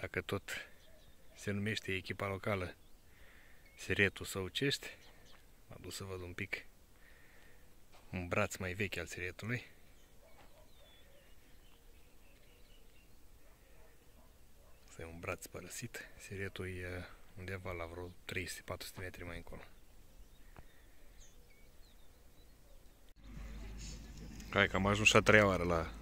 dacă tot se numește echipa locală Siretul Săucești, m-am dus să văd un pic un braț mai vechi al Siretului. Asta e un braț părăsit. Siretul e undeva la vreo 300-400 metri mai încolo. Hai că am ajuns și a treia oară la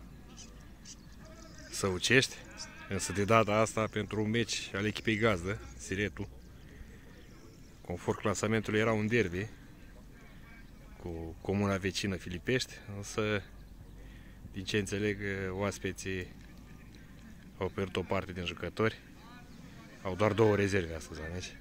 Săucești. Însă de data asta pentru un meci al echipei gazdă, Siretul. Conform clasamentului era un derby cu comuna vecină Filipești, însă din ce înțeleg oaspeții au pierdut o parte din jucători. Au doar două rezerve astăzi la meci.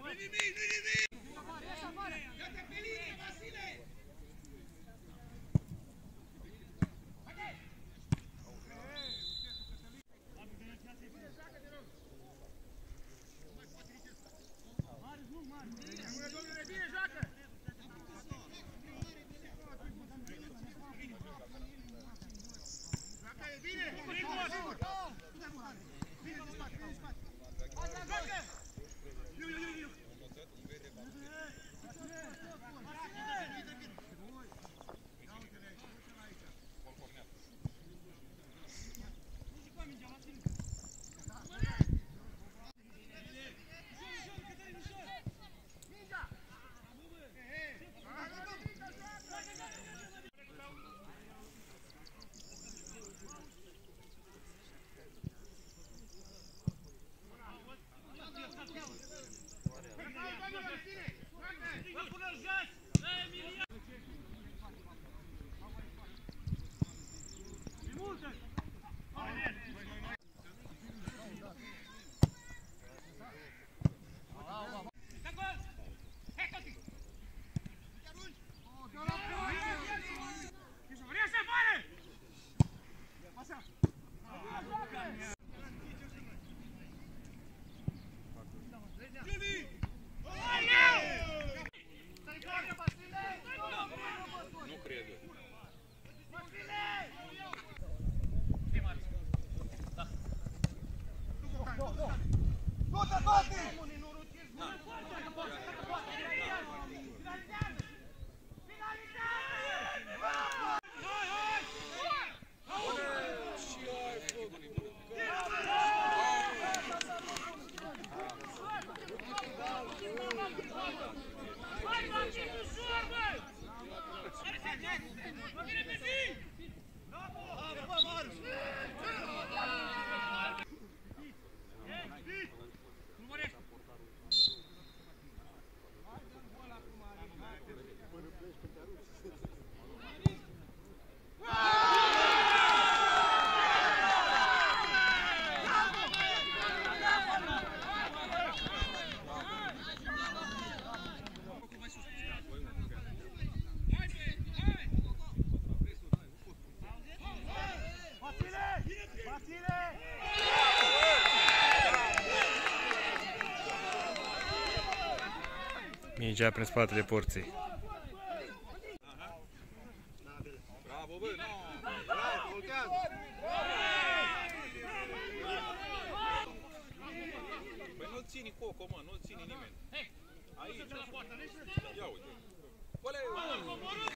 Nu nimic, nu nimic! Ia-te pe linie, Vasile! Muchas. Mingea prin spatele porții. Bravo, bă, no! Bravo, blochează! Păi nu-l ține Coco, mă, nu-l ține nimeni. Aici. Ia uite. Oleu!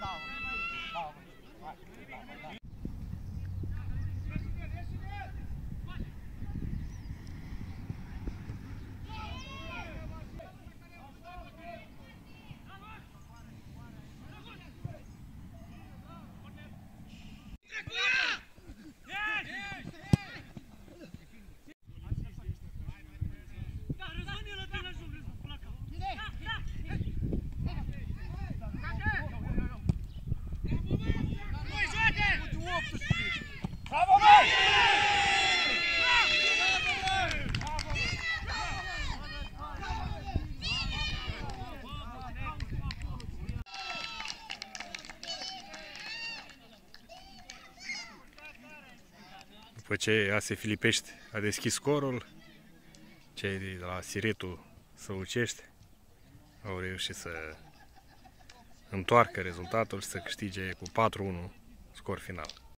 大伙儿一起大伙儿一起吃饭大伙儿 După ce ASE Filipești a deschis scorul, cei de la Siretul Săucești au reușit să întoarcă rezultatul și să câștige cu 4-1 scor final.